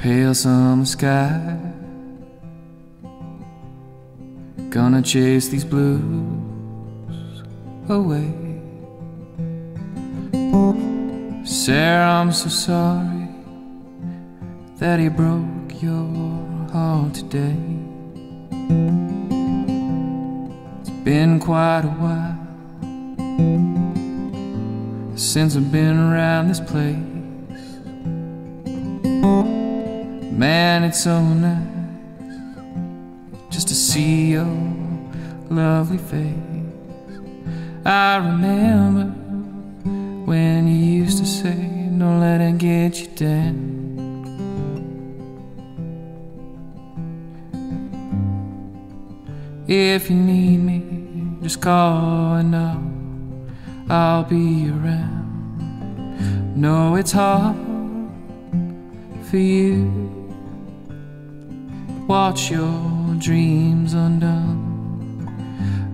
pale summer sky. Gonna chase these blues away. Sarah, I'm so sorry that he broke your heart today. It's been quite a while since I've been around this place. Man, it's so nice just to see your lovely face. I remember when you used to say, Don't let it get you down. If you need me, just call and know I'll be around. No, it's hard for you. Watch your dreams undone.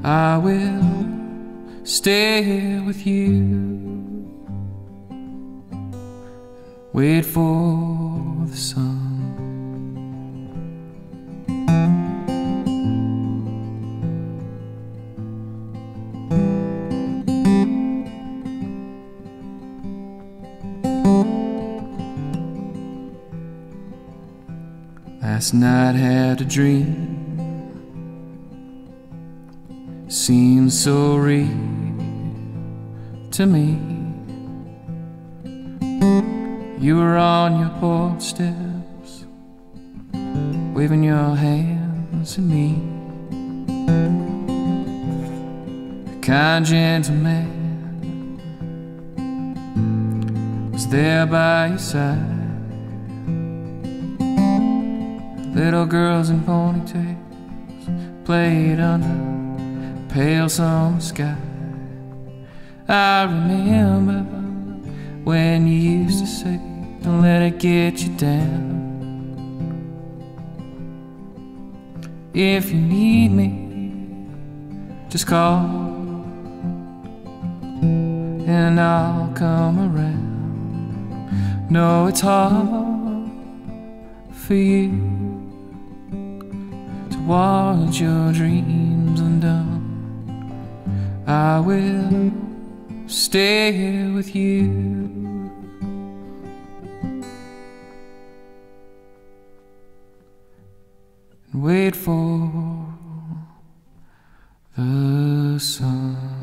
I will stay here with you. Wait for the sun. Last night had a dream. Seems so real to me. You were on your porch steps Waving your hands at me. A kind gentleman Was there by your side Little girls in ponytails played under pale summer sky. I remember when you used to say, Don't let it get you down. If you need me, just call and I'll come around. No, it's hard for you watch your dreams undone. I will stay here with you. wait for the sun.